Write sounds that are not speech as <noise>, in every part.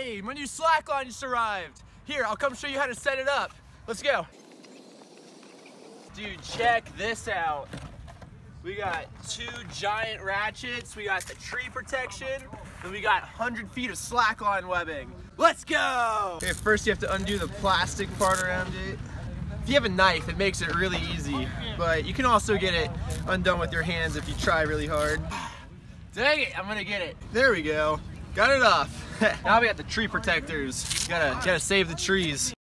Hey, my new slack line just arrived. Here, I'll come show you how to set it up. Let's go. Dude, check this out. We got two giant ratchets, we got the tree protection, and we got 100 feet of slackline webbing. Let's go! Okay, first you have to undo the plastic part around it. If you have a knife, it makes it really easy, but you can also get it undone with your hands if you try really hard. Dang it, I'm gonna get it. There we go. Got it off. <laughs> now we got the tree protectors. gotta, gotta save the trees.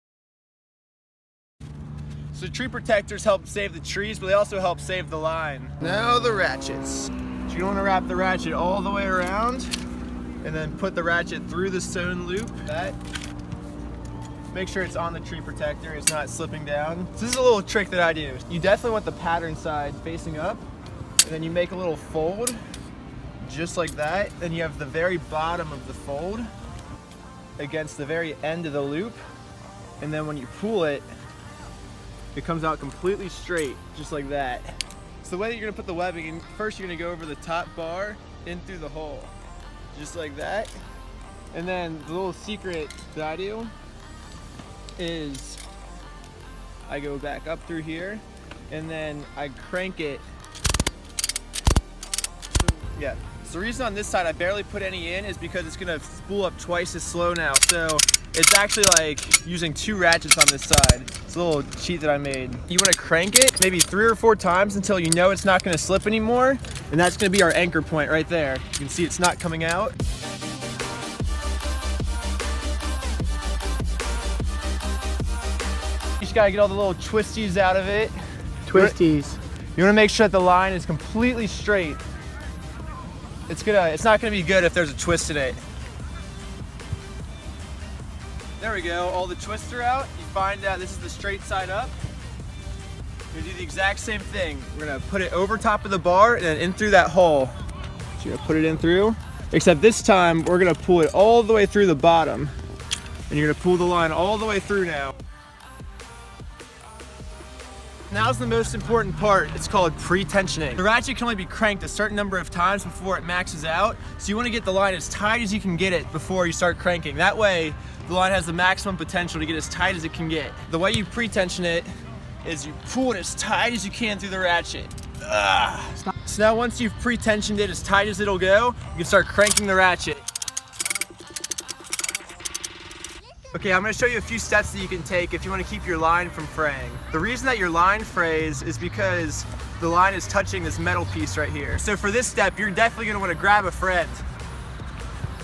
So tree protectors help save the trees, but they also help save the line. Now the ratchets. So you want to wrap the ratchet all the way around and then put the ratchet through the sewn loop. That. Make sure it's on the tree protector, it's not slipping down. So this is a little trick that I do. You definitely want the pattern side facing up, and then you make a little fold, just like that. Then you have the very bottom of the fold against the very end of the loop. And then when you pull it, it comes out completely straight, just like that. So the way that you're gonna put the webbing in, first you're gonna go over the top bar in through the hole, just like that. And then the little secret that I do is I go back up through here and then I crank it. Yeah, so the reason on this side I barely put any in is because it's gonna spool up twice as slow now. So it's actually like using two ratchets on this side. It's a little cheat that I made. You wanna crank it maybe three or four times until you know it's not gonna slip anymore. And that's gonna be our anchor point right there. You can see it's not coming out. You just gotta get all the little twisties out of it. Twisties. You wanna make sure that the line is completely straight. It's gonna, it's not gonna be good if there's a twist in it. There we go, all the twists are out. You find out this is the straight side up. You're gonna do the exact same thing. We're gonna put it over top of the bar and then in through that hole. So you're gonna put it in through, except this time we're gonna pull it all the way through the bottom. And you're gonna pull the line all the way through now. Now's the most important part. It's called pre-tensioning. The ratchet can only be cranked a certain number of times before it maxes out. So you want to get the line as tight as you can get it before you start cranking. That way, the line has the maximum potential to get as tight as it can get. The way you pre-tension it is you pull it as tight as you can through the ratchet. Ugh. So now once you've pre-tensioned it as tight as it'll go, you can start cranking the ratchet. Okay, I'm gonna show you a few steps that you can take if you wanna keep your line from fraying. The reason that your line frays is because the line is touching this metal piece right here. So for this step, you're definitely gonna wanna grab a friend.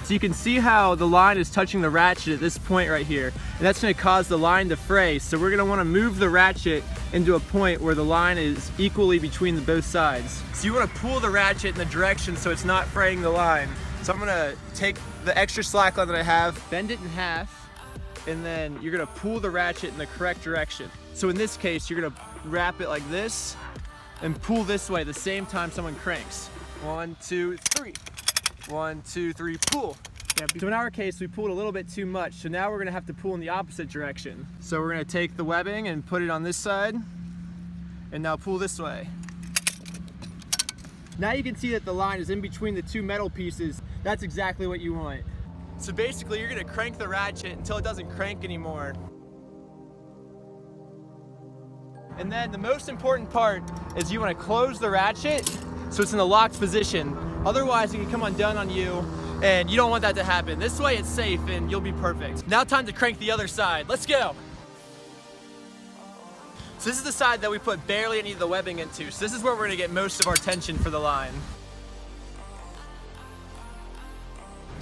So you can see how the line is touching the ratchet at this point right here. And that's gonna cause the line to fray. So we're gonna wanna move the ratchet into a point where the line is equally between the both sides. So you wanna pull the ratchet in the direction so it's not fraying the line. So I'm gonna take the extra slack line that I have, bend it in half, and then you're gonna pull the ratchet in the correct direction. So in this case, you're gonna wrap it like this and pull this way the same time someone cranks. One, two, three. One, two, three, pull. So in our case, we pulled a little bit too much, so now we're gonna have to pull in the opposite direction. So we're gonna take the webbing and put it on this side, and now pull this way. Now you can see that the line is in between the two metal pieces. That's exactly what you want. So basically you're gonna crank the ratchet until it doesn't crank anymore. And then the most important part is you wanna close the ratchet so it's in the locked position. Otherwise it can come undone on you and you don't want that to happen. This way it's safe and you'll be perfect. Now time to crank the other side. Let's go. So this is the side that we put barely any of the webbing into. So this is where we're gonna get most of our tension for the line.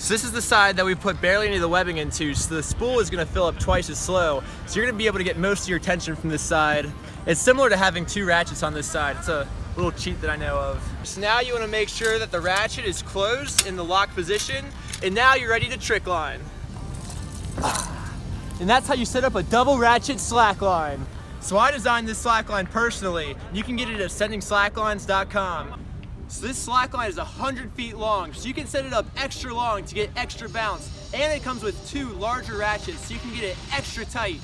So this is the side that we put barely any of the webbing into, so the spool is gonna fill up twice as slow. So you're gonna be able to get most of your tension from this side. It's similar to having two ratchets on this side. It's a little cheat that I know of. So now you wanna make sure that the ratchet is closed in the lock position, and now you're ready to trick line. And that's how you set up a double ratchet slack line. So I designed this slack line personally. You can get it at ascendingslacklines.com. So this slack line is 100 feet long, so you can set it up extra long to get extra bounce. And it comes with two larger ratchets, so you can get it extra tight.